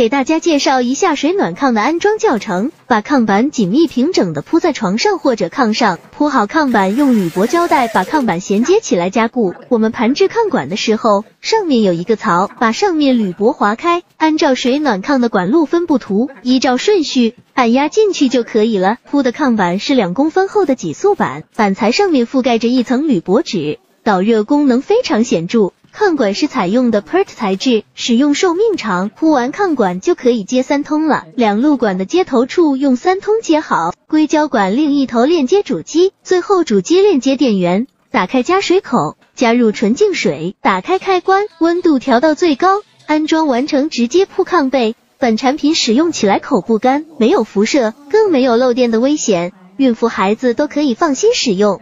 给大家介绍一下水暖炕的安装教程。把炕板紧密平整的铺在床上或者炕上，铺好炕板，用铝箔胶带把炕板衔接起来加固。我们盘制炕管的时候，上面有一个槽，把上面铝箔划开，按照水暖炕的管路分布图，依照顺序按压进去就可以了。铺的炕板是两公分厚的挤塑板，板材上面覆盖着一层铝箔纸，导热功能非常显著。炕管是采用的 PERT 材质，使用寿命长。铺完炕管就可以接三通了，两路管的接头处用三通接好，硅胶管另一头链接主机，最后主机链接电源。打开加水口，加入纯净水，打开开关，温度调到最高，安装完成直接铺炕被。本产品使用起来口不干，没有辐射，更没有漏电的危险，孕妇孩子都可以放心使用。